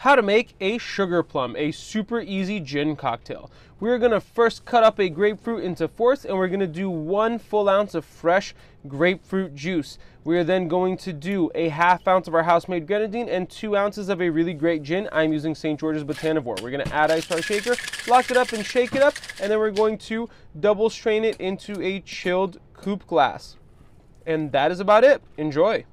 how to make a sugar plum, a super easy gin cocktail. We're gonna first cut up a grapefruit into fourths and we're gonna do one full ounce of fresh grapefruit juice. We are then going to do a half ounce of our house-made grenadine and two ounces of a really great gin. I'm using St. George's Botanivore. We're gonna add ice to our shaker, lock it up and shake it up, and then we're going to double strain it into a chilled coupe glass. And that is about it. Enjoy.